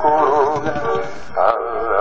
oh al